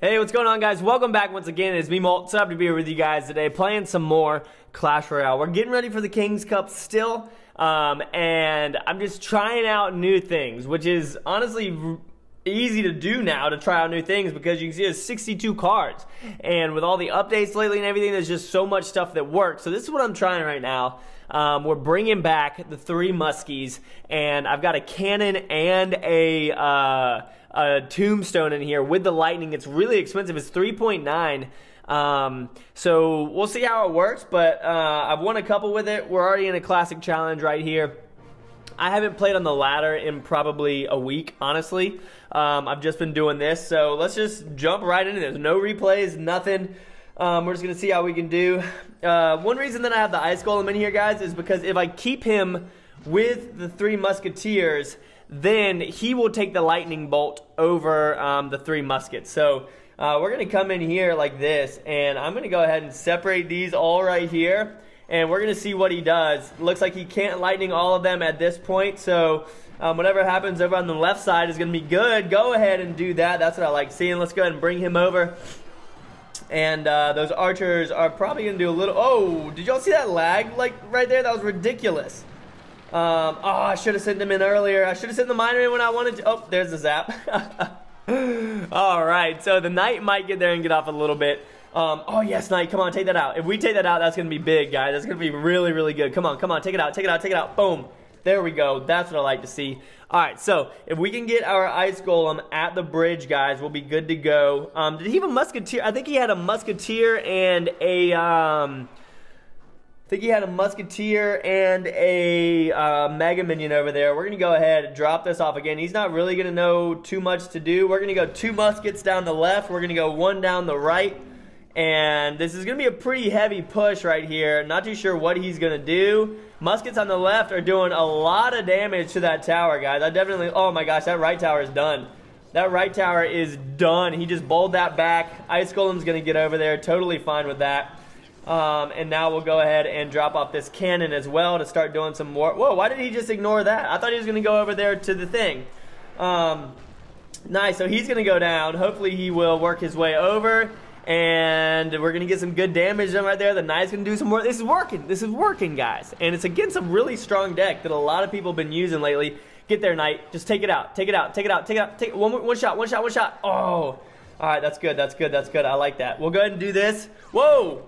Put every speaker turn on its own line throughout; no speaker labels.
Hey, what's going on, guys? Welcome back once again. It's me, Molt. It's up to be here with you guys today, playing some more Clash Royale. We're getting ready for the King's Cup still, um, and I'm just trying out new things, which is honestly easy to do now to try out new things because you can see there's 62 cards. And with all the updates lately and everything, there's just so much stuff that works. So this is what I'm trying right now. Um, we're bringing back the three muskies, and I've got a cannon and a, uh, a tombstone in here with the lightning. It's really expensive. It's 3.9. Um, so we'll see how it works, but uh, I've won a couple with it. We're already in a classic challenge right here. I haven't played on the ladder in probably a week, honestly. Um, I've just been doing this, so let's just jump right into this. No replays, nothing. Um, we're just going to see how we can do. Uh, one reason that I have the Ice Golem in here, guys, is because if I keep him with the Three Musketeers, then he will take the Lightning Bolt over um, the Three Muskets. So uh, we're going to come in here like this, and I'm going to go ahead and separate these all right here, and we're going to see what he does. Looks like he can't Lightning all of them at this point, so um, whatever happens over on the left side is going to be good. Go ahead and do that. That's what I like seeing. Let's go ahead and bring him over. And uh, those archers are probably going to do a little... Oh, did y'all see that lag like right there? That was ridiculous. Um, oh, I should have sent them in earlier. I should have sent the miner in when I wanted to. Oh, there's the zap. All right, so the knight might get there and get off a little bit. Um, oh, yes, knight, come on, take that out. If we take that out, that's going to be big, guys. That's going to be really, really good. Come on, come on, take it out, take it out, take it out. Boom. There we go. That's what I like to see. All right, so if we can get our ice golem at the bridge, guys, we'll be good to go. Um, did he have a musketeer? I think he had a musketeer and a. Um, I think he had a musketeer and a uh, mega minion over there. We're gonna go ahead and drop this off again. He's not really gonna know too much to do. We're gonna go two muskets down the left. We're gonna go one down the right. And this is going to be a pretty heavy push right here. Not too sure what he's going to do. Muskets on the left are doing a lot of damage to that tower, guys. I definitely... Oh, my gosh. That right tower is done. That right tower is done. He just bowled that back. Ice Golem's going to get over there. Totally fine with that. Um, and now we'll go ahead and drop off this cannon as well to start doing some more. Whoa, why did he just ignore that? I thought he was going to go over there to the thing. Um, nice. So he's going to go down. Hopefully he will work his way over and we're gonna get some good damage done right there. The knight's gonna do some more. This is working. This is working, guys. And it's against a really strong deck that a lot of people have been using lately. Get there, knight. Just take it out. Take it out. Take it out. Take it out. Take it. one, one shot. One shot. One shot. Oh, all right. That's good. That's good. That's good. I like that. We'll go ahead and do this. Whoa!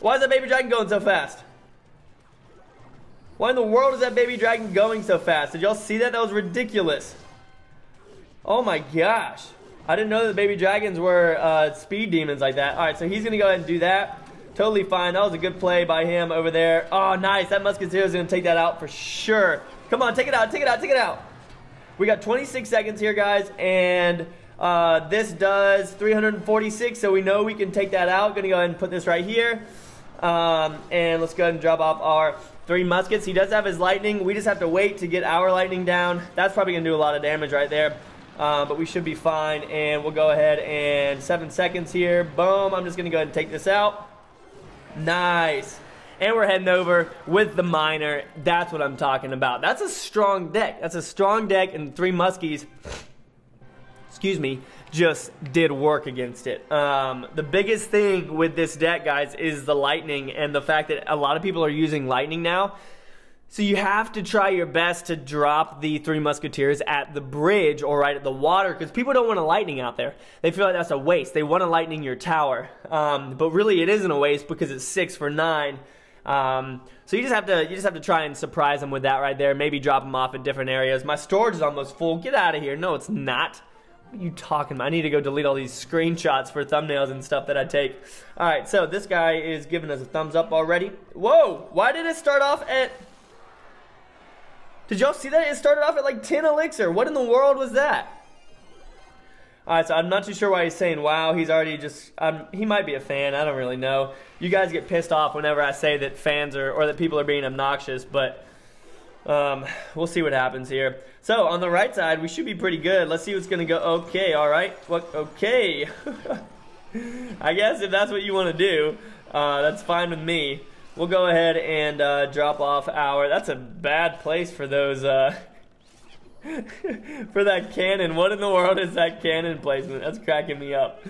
Why is that baby dragon going so fast? Why in the world is that baby dragon going so fast? Did y'all see that? That was ridiculous. Oh my gosh. I didn't know that baby dragons were uh, speed demons like that. All right, so he's going to go ahead and do that. Totally fine. That was a good play by him over there. Oh, nice. That musketeer is going to take that out for sure. Come on, take it out, take it out, take it out. We got 26 seconds here, guys, and uh, this does 346, so we know we can take that out. Going to go ahead and put this right here. Um, and let's go ahead and drop off our three muskets. He does have his lightning. We just have to wait to get our lightning down. That's probably going to do a lot of damage right there. Um, but we should be fine. And we'll go ahead and seven seconds here. Boom. I'm just going to go ahead and take this out. Nice. And we're heading over with the miner. That's what I'm talking about. That's a strong deck. That's a strong deck, and three muskies, excuse me, just did work against it. Um, the biggest thing with this deck, guys, is the lightning and the fact that a lot of people are using lightning now. So you have to try your best to drop the Three Musketeers at the bridge or right at the water because people don't want a lightning out there. They feel like that's a waste. They want a lightning your tower. Um, but really it isn't a waste because it's six for nine. Um, so you just have to you just have to try and surprise them with that right there. Maybe drop them off in different areas. My storage is almost full. Get out of here. No, it's not. You talking about? I need to go delete all these screenshots for thumbnails and stuff that I take. All right, so this guy is giving us a thumbs up already. Whoa, why did it start off at did y'all see that? It started off at like 10 elixir. What in the world was that? Alright, so I'm not too sure why he's saying wow. He's already just, um, he might be a fan. I don't really know. You guys get pissed off whenever I say that fans are, or that people are being obnoxious, but um, we'll see what happens here. So, on the right side, we should be pretty good. Let's see what's going to go. Okay, alright. What? Okay. I guess if that's what you want to do, uh, that's fine with me we'll go ahead and uh, drop off our. That's a bad place for those. Uh, for that cannon. What in the world is that cannon placement? That's cracking me up.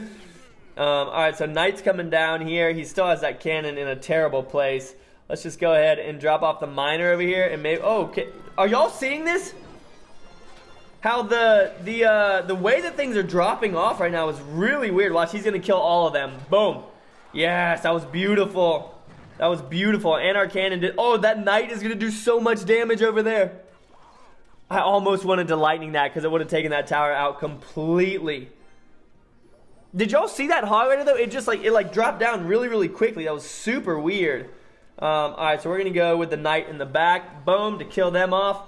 Um, all right, so Knight's coming down here. He still has that cannon in a terrible place. Let's just go ahead and drop off the miner over here and maybe. Oh, okay. are y'all seeing this? How the the uh, the way that things are dropping off right now is really weird. Watch, he's gonna kill all of them. Boom. Yes, that was beautiful. That was beautiful. And our cannon did. Oh, that knight is gonna do so much damage over there. I almost wanted to lightning that because it would have taken that tower out completely. Did y'all see that hog rider though? It just like it like dropped down really really quickly. That was super weird. Um, all right, so we're gonna go with the knight in the back, boom, to kill them off,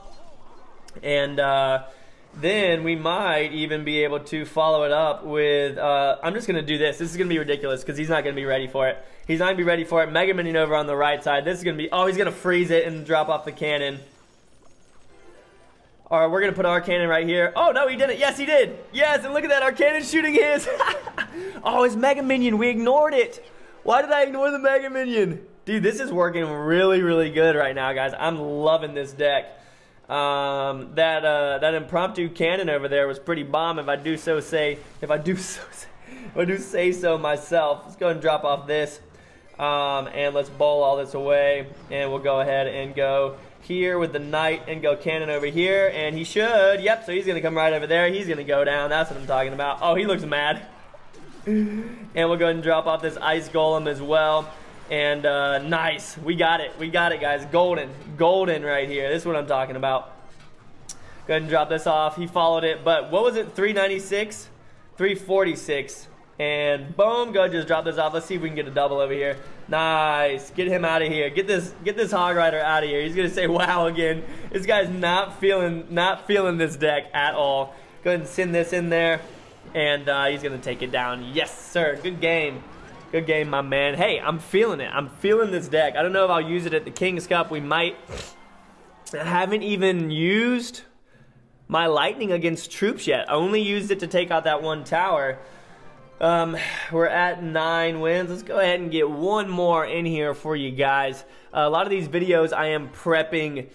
and uh, then we might even be able to follow it up with. Uh, I'm just gonna do this. This is gonna be ridiculous because he's not gonna be ready for it. He's not gonna be ready for it. Mega Minion over on the right side. This is gonna be. Oh, he's gonna freeze it and drop off the cannon. All right, we're going to put our cannon right here. Oh, no, he didn't. Yes, he did. Yes, and look at that. Our cannon shooting his. oh, his Mega Minion. We ignored it. Why did I ignore the Mega Minion? Dude, this is working really, really good right now, guys. I'm loving this deck. Um, that uh, that impromptu cannon over there was pretty bomb. If I do so say, if I do so, say, if I do say so myself. Let's go and drop off this, um, and let's bowl all this away, and we'll go ahead and go here with the knight and go cannon over here, and he should. Yep, so he's to come right over there. He's to go down. That's what I'm talking about. Oh, he looks mad. and we'll go ahead and drop off this ice golem as well. And uh, nice. We got it. We got it, guys. Golden. Golden right here. This is what I'm talking about. Go ahead and drop this off. He followed it, but what was it? 396? 346. And boom, go just drop this off. Let's see if we can get a double over here. Nice. Get him out of here. Get this get this hog rider out of here. He's gonna say wow again. This guy's not feeling not feeling this deck at all. Go ahead and send this in there. And uh, he's gonna take it down. Yes, sir. Good game. Good game, my man. Hey, I'm feeling it. I'm feeling this deck. I don't know if I'll use it at the King's Cup. We might. I haven't even used my lightning against troops yet. I only used it to take out that one tower. Um, we're at nine wins. Let's go ahead and get one more in here for you guys. Uh, a lot of these videos I am prepping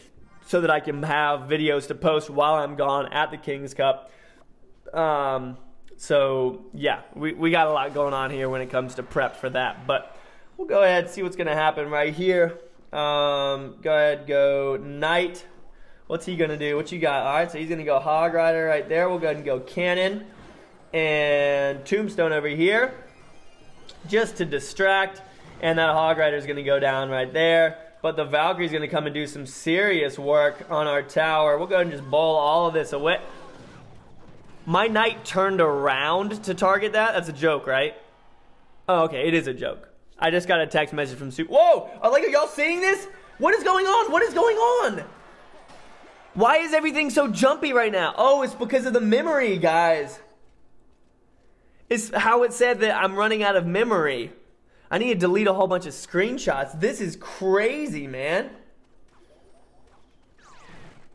so that I can have videos to post while I'm gone at the King's Cup. Um, so yeah, we, we got a lot going on here when it comes to prep for that. But we'll go ahead and see what's going to happen right here. Um, go ahead, go Knight. What's he going to do? What you got? All right, so he's going to go Hog Rider right there. We'll go ahead and go Cannon and Tombstone over here just to distract. And that Hog Rider is going to go down right there. But the Valkyrie is going to come and do some serious work on our tower. We'll go ahead and just bowl all of this away. My knight turned around to target that? That's a joke, right? Oh, okay, it is a joke. I just got a text message from Super. Whoa! Are like, are y'all seeing this? What is going on? What is going on? Why is everything so jumpy right now? Oh, it's because of the memory, guys. It's how it said that I'm running out of memory. I need to delete a whole bunch of screenshots. This is crazy, man.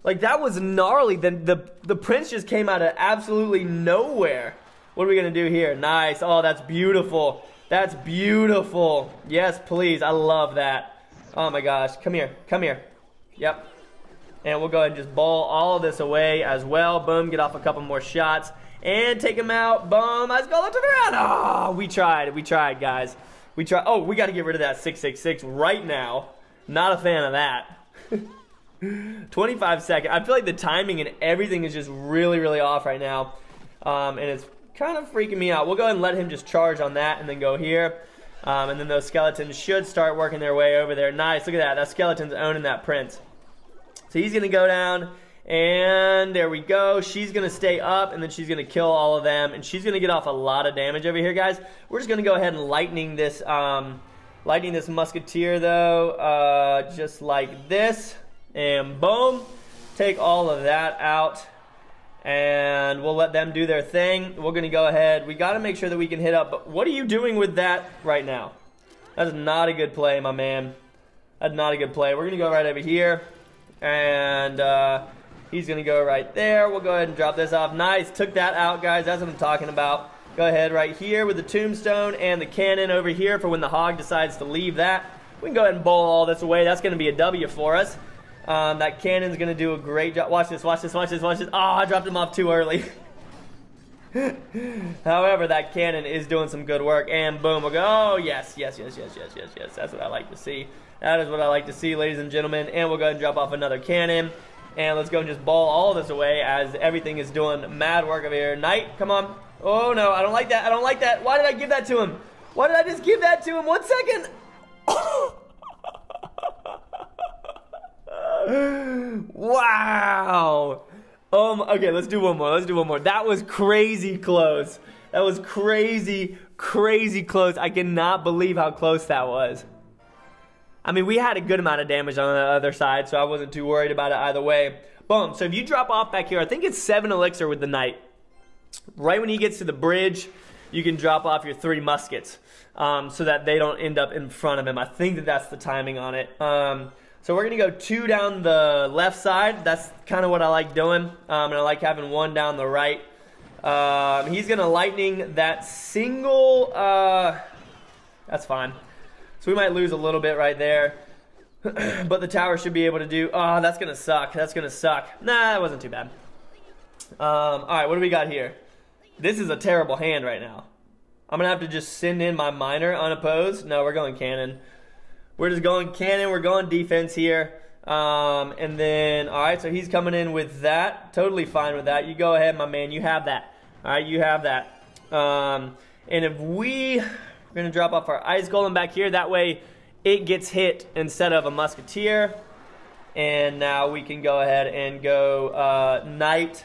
Like that was gnarly. The the the prince just came out of absolutely nowhere. What are we gonna do here? Nice. Oh, that's beautiful. That's beautiful. Yes, please. I love that. Oh my gosh. Come here. Come here. Yep. And we'll go ahead and just ball all of this away as well. Boom. Get off a couple more shots and take him out. Boom. Let's go left to the ground. Oh, we tried. We tried, guys. We tried. Oh, we got to get rid of that 666 right now. Not a fan of that. 25 seconds. I feel like the timing and everything is just really, really off right now. Um, and it's kind of freaking me out. We'll go ahead and let him just charge on that and then go here. Um, and then those skeletons should start working their way over there. Nice. Look at that. That skeleton's owning that prince. So he's going to go down. And there we go. She's going to stay up, and then she's going to kill all of them. And she's going to get off a lot of damage over here, guys. We're just going to go ahead and lightning this, um, lightning this musketeer, though, uh, just like this. And boom. Take all of that out. And we'll let them do their thing. We're to go ahead. We got to make sure that we can hit up. But what are you doing with that right now? That is not a good play, my man. That's not a good play. We're to go right over here. And... Uh, He's to go right there. We'll go ahead and drop this off. Nice. Took that out, guys. That's what I'm talking about. Go ahead right here with the tombstone and the cannon over here for when the hog decides to leave that. We can go ahead and bowl all this away. That's to be a W for us. Um, that cannon's to do a great job. Watch this, watch this, watch this, watch this. Oh, I dropped him off too early. However, that cannon is doing some good work. And boom, we'll go, oh, yes, yes, yes, yes, yes, yes, yes. That's what I like to see. That is what I like to see, ladies and gentlemen. And we'll go ahead and drop off another cannon. And let's go and just ball all this away as everything is doing mad work over here. Knight, come on. Oh, no, I don't like that. I don't like that. Why did I give that to him? Why did I just give that to him? One second. wow. Um, okay, let's do one more. Let's do one more. That was crazy close. That was crazy, crazy close. I cannot believe how close that was. I mean, we had a good amount of damage on the other side, so I wasn't too worried about it either way. Boom. So if you drop off back here, I think it's 7 elixir with the knight. Right when he gets to the bridge, you can drop off your three muskets um, so that they don't end up in front of him. I think that that's the timing on it. Um, so we're to go two down the left side. That's kind of what I like doing. Um, and I like having one down the right. Um, he's to lightning that single. Uh, that's fine. So we might lose a little bit right there. but the tower should be able to do... Oh, that's to suck. That's to suck. Nah, that wasn't too bad. Um, all right, what do we got here? This is a terrible hand right now. I'm to have to just send in my miner unopposed. No, we're going cannon. We're just going cannon. We're going defense here. Um, and then, all right, so he's coming in with that. Totally fine with that. You go ahead, my man. You have that. All right, you have that. Um, and if we we're going to drop off our Ice Golem back here. That way it gets hit instead of a Musketeer. And now we can go ahead and go uh, Knight.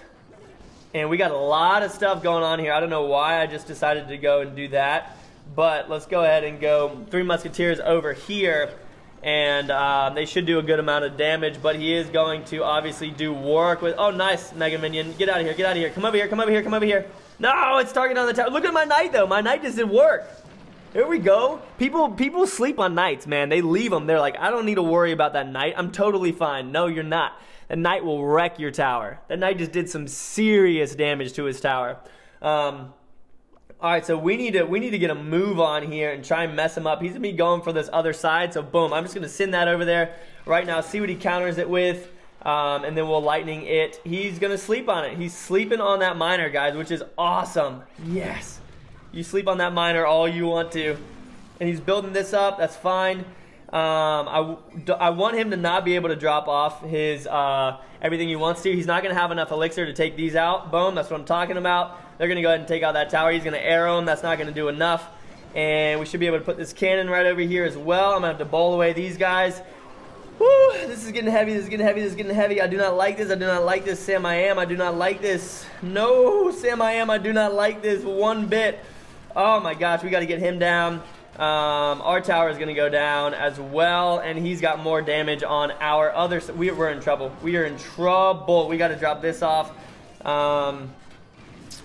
And we got a lot of stuff going on here. I don't know why I just decided to go and do that. But let's go ahead and go Three Musketeers over here. And um, they should do a good amount of damage. But he is going to obviously do work with... Oh, nice, Mega Minion. Get out of here. Get out of here. Come over here. Come over here. Come over here. No, it's targeting on the tower. Look at my Knight, though. My Knight did work. Here we go. People people sleep on knights, man. They leave them. They're like, I don't need to worry about that knight. I'm totally fine. No, you're not. That knight will wreck your tower. That knight just did some serious damage to his tower. Um, all right, so we need to we need to get a move on here and try and mess him up. He's gonna be going for this other side, so boom. I'm just gonna send that over there right now. See what he counters it with. Um, and then we'll lightning it. He's gonna sleep on it. He's sleeping on that miner, guys, which is awesome. Yes. You sleep on that miner all you want to. And he's building this up. That's fine. Um, I, I want him to not be able to drop off his uh, everything he wants to. He's not going to have enough elixir to take these out. Boom, that's what I'm talking about. They're going to go ahead and take out that tower. He's going to arrow him. That's not going to do enough. And we should be able to put this cannon right over here as well. I'm going to have to bowl away these guys. Woo, this is getting heavy, this is getting heavy, this is getting heavy. I do not like this, I do not like this, Sam I am, I do not like this. No, Sam I am, I do not like this one bit. Oh my gosh, we got to get him down. Um, our tower is going to go down as well, and he's got more damage on our other. We, we're in trouble. We are in trouble. We got to drop this off. Um,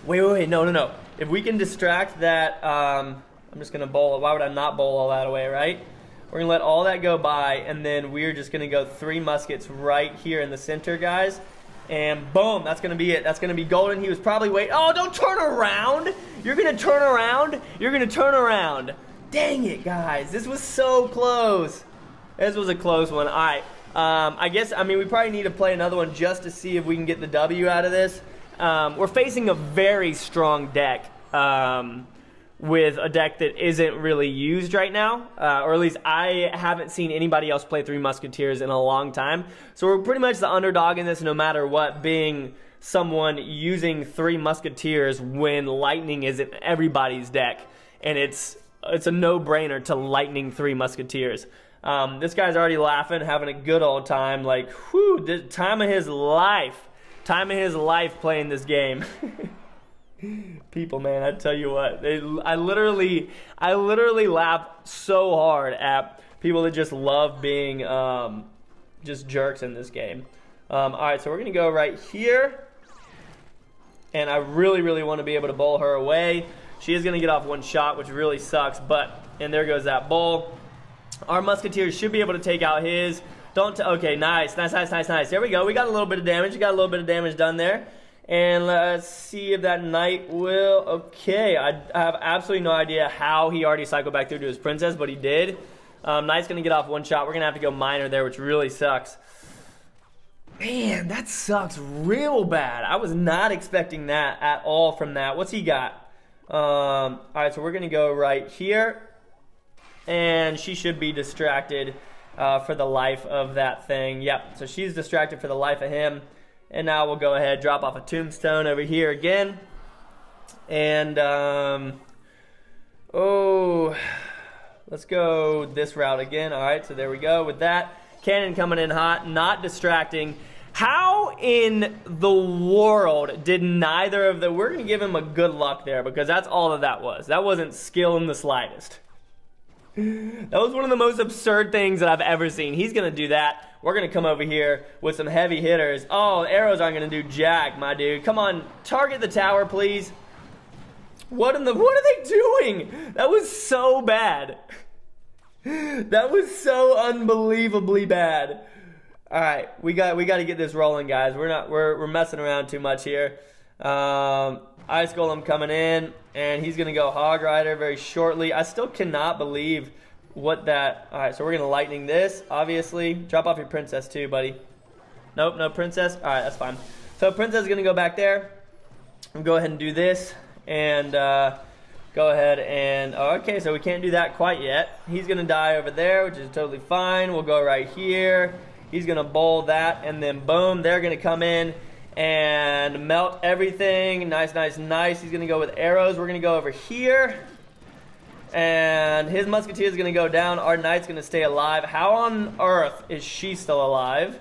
wait, wait, wait, no, no, no. If we can distract that, um, I'm just going to bowl. Why would I not bowl all that away, right? We're going to let all that go by, and then we're just going to go three muskets right here in the center, guys. And boom, that's going to be it. That's going to be golden. He was probably waiting. Oh, don't turn around. You're going to turn around. You're going to turn around. Dang it, guys. This was so close. This was a close one. All right. Um, I guess, I mean, we probably need to play another one just to see if we can get the W out of this. Um, we're facing a very strong deck. Um, with a deck that isn't really used right now, uh, or at least I haven't seen anybody else play Three Musketeers in a long time. So we're pretty much the underdog in this no matter what, being someone using Three Musketeers when Lightning is in everybody's deck. And it's, it's a no-brainer to Lightning Three Musketeers. Um, this guy's already laughing, having a good old time. Like, whew, the time of his life. Time of his life playing this game. people man i tell you what they, i literally i literally laugh so hard at people that just love being um, just jerks in this game um, all right so we're gonna go right here and i really really want to be able to bowl her away she is gonna get off one shot which really sucks but and there goes that bowl our musketeers should be able to take out his don't okay nice nice nice nice nice there we go we got a little bit of damage we got a little bit of damage done there and let's see if that knight will... Okay, I, have absolutely no idea how he already cycled back through to his princess, but he did. Um, knight's going to get off one shot. We're going to have to go miner there, which really sucks. Man, that sucks real bad. I was not expecting that at all from that. What's he got? Um, all right, so we're to go right here. And she should be distracted uh, for the life of that thing. Yep, so she's distracted for the life of him. And now we'll go ahead, drop off a tombstone over here again. And, um, oh, let's go this route again. All right, so there we go with that. Cannon coming in hot, not distracting. How in the world did neither of the... We're to give him a good luck there because that's all that that was. That wasn't skill in the slightest. That was one of the most absurd things that I've ever seen. He's to do that. We're to come over here with some heavy hitters. Oh, arrows aren't to do jack, my dude. Come on, target the tower, please. What in the... What are they doing? That was so bad. That was so unbelievably bad. All right, we got we got to get this rolling, guys. We're not we're we're messing around too much here. Um, Ice Golem coming in, and he's gonna go Hog Rider very shortly. I still cannot believe what that. All right, so we're gonna lightning this. Obviously, drop off your princess too, buddy. Nope, no princess. All right, that's fine. So princess is gonna go back there. Go ahead and do this, and uh, go ahead and oh, okay. So we can't do that quite yet. He's gonna die over there, which is totally fine. We'll go right here. He's going to bowl that, and then boom, they're going to come in and melt everything. Nice, nice, nice. He's going to go with arrows. We're going to go over here. And his musketeer is going to go down. Our knight's going to stay alive. How on earth is she still alive?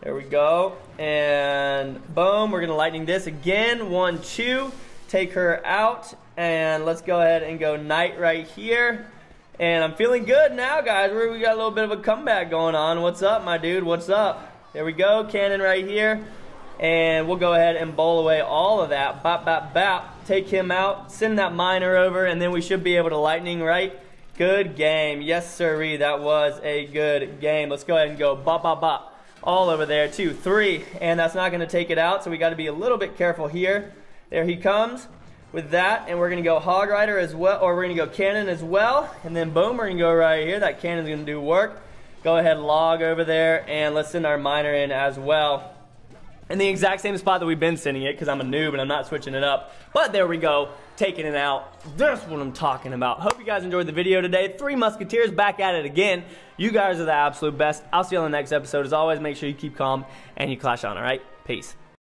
There we go. And boom, we're going to lightning this again. One, two. Take her out. And let's go ahead and go knight right here. And I'm feeling good now, guys. We got a little bit of a comeback going on. What's up, my dude? What's up? There we go. Cannon right here. And we'll go ahead and bowl away all of that. Bop, bop, bop. Take him out. Send that miner over. And then we should be able to lightning, right? Good game. Yes, sirree. That was a good game. Let's go ahead and go bop, bop, bop. All over there. Two, three. And that's not going to take it out. So we got to be a little bit careful here. There he comes with that, and we're going to go Hog Rider as well, or we're going to go Cannon as well, and then boom, we're going to go right here. That Cannon's going to do work. Go ahead, log over there, and let's send our miner in as well. In the exact same spot that we've been sending it, because I'm a noob and I'm not switching it up. But there we go, taking it out. That's what I'm talking about. Hope you guys enjoyed the video today. Three Musketeers back at it again. You guys are the absolute best. I'll see you on the next episode. As always, make sure you keep calm and you clash on, all right? Peace.